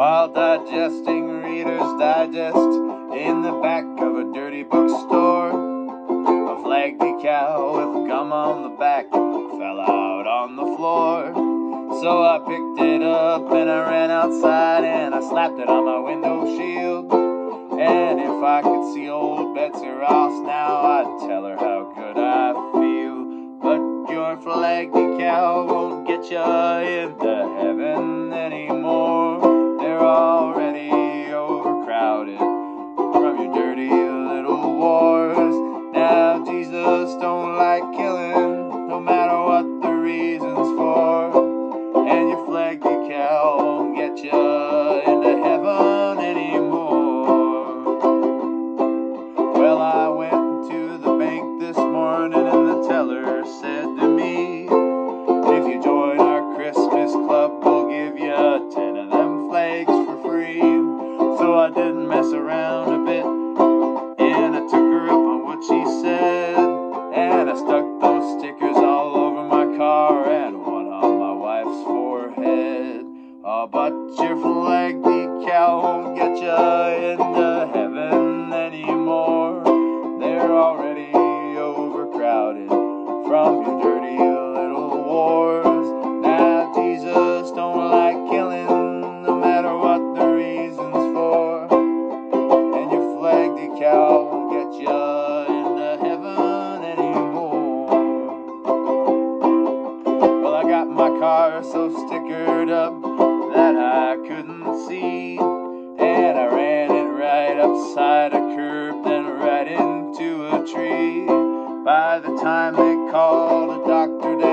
While digesting Reader's Digest in the back of a dirty bookstore, a flag decal with gum on the back fell out on the floor. So I picked it up and I ran outside and I slapped it on my window shield. And if I could see old Betsy Ross now, I'd tell her how you into heaven anymore. They're already overcrowded from your dirty little wars. Now Jesus don't like killing, no matter what the reasons for. And your flag decal won't get you into heaven anymore. Well, I went to the bank this morning and the teller said I around a bit and I took her up on what she said. And I stuck those stickers all over my car and one on my wife's forehead. Oh, but your so stickered up that I couldn't see. And I ran it right upside a curb, then right into a tree. By the time they called a doctor,